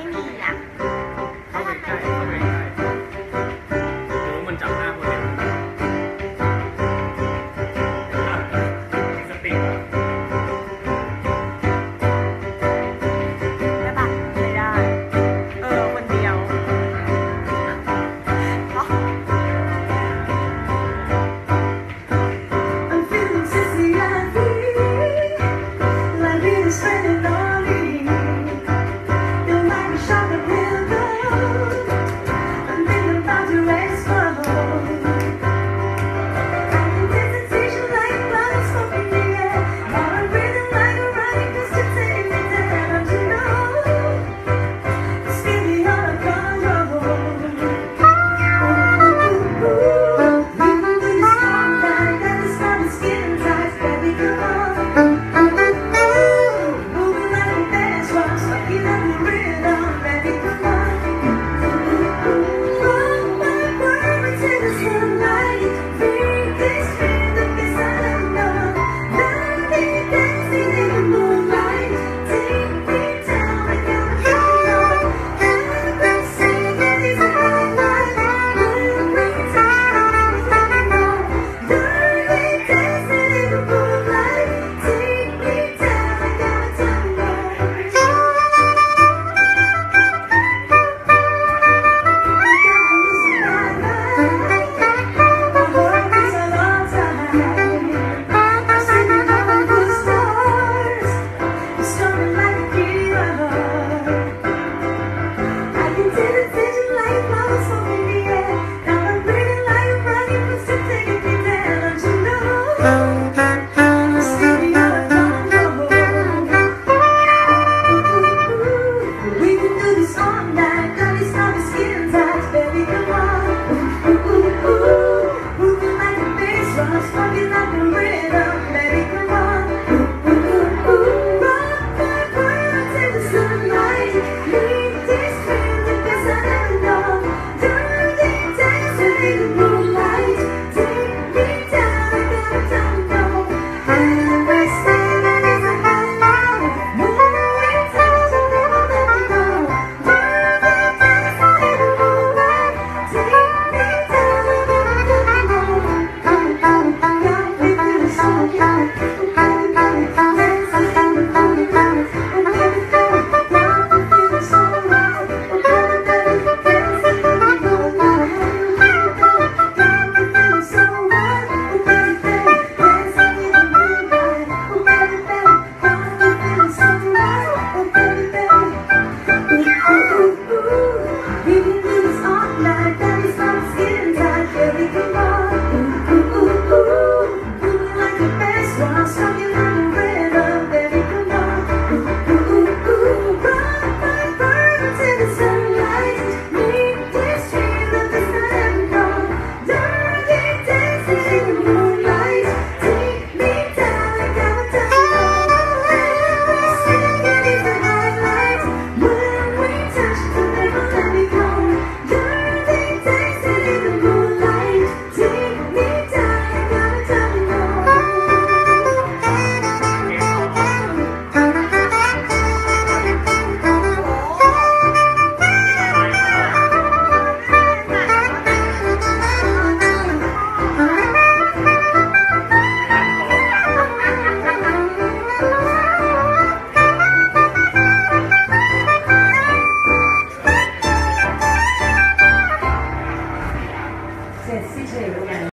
闺蜜呀、啊。好，再。